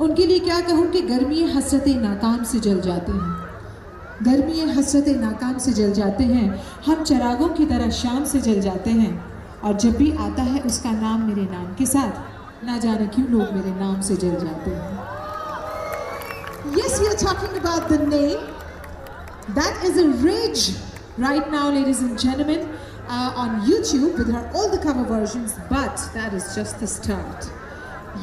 उनके लिए क्या कहूँ कि गर्मी हसरत नाकाम से जल जाते हैं गर्मी हसरत नाकाम से जल जाते हैं हम चरागों की तरह शाम से जल जाते हैं और जब भी आता है उसका नाम मेरे नाम के साथ ना जाने क्यों लोग मेरे नाम से जल जाते हैं Yes, we are talking about the name. That is a rage right now, ladies and gentlemen, uh, on YouTube with her all the cover versions. But that is just the start.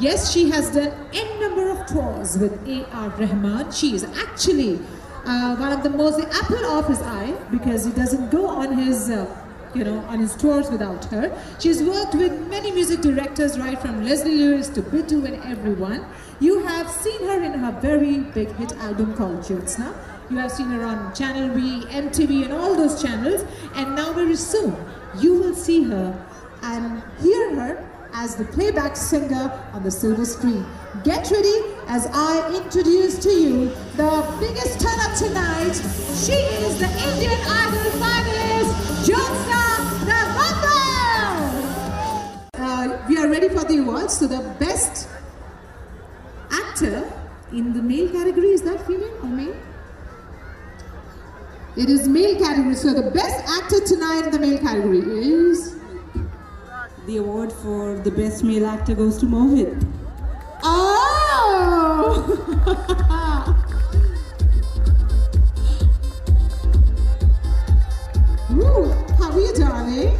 Yes, she has done number of tours with A.R. Rahman. She is actually uh, one of the most the apple of his eye because he doesn't go on his. Uh, you know, on his tours without her. She's worked with many music directors, right from Leslie Lewis to Bitu and everyone. You have seen her in her very big hit album called Jyotsna. You have seen her on Channel V, MTV, and all those channels. And now, very soon, you will see her and as the playback singer on the silver screen. Get ready as I introduce to you the biggest turn up tonight. She is the Indian Idol finalist, Jyotsna Navanda. Uh, we are ready for the awards. So the best actor in the male category is that female or male? It is male category. So the best actor tonight in the male category is The award for the best male actor goes to Mohit. Oh! Ooh, how are you, darling?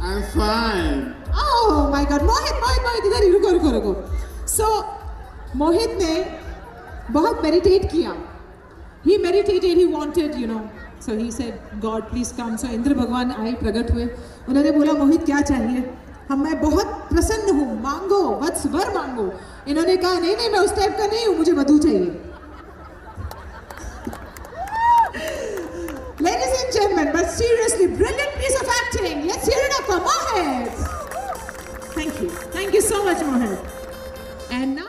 I'm fine. Oh my God, मोहित मोहित मोहित इधर ही रुको रुको रुको So मोहित ने बहुत meditate किया. He meditated. He wanted, you know. So he said god please come so Indra भगवान आए प्रकट हुए उन्होंने बोला मोहित क्या चाहिए हम मैं बहुत प्रसन्न हूँ मांगो वत्स वर मांगो इन्होंने कहा नहीं नहीं मैं उस टाइप का नहीं हूँ मुझे वधु चाहिए Ladies and gentlemen, but seriously, brilliant piece of acting. Let's hear it up for Mohit. Thank you. Thank you so much, Mohit. And now.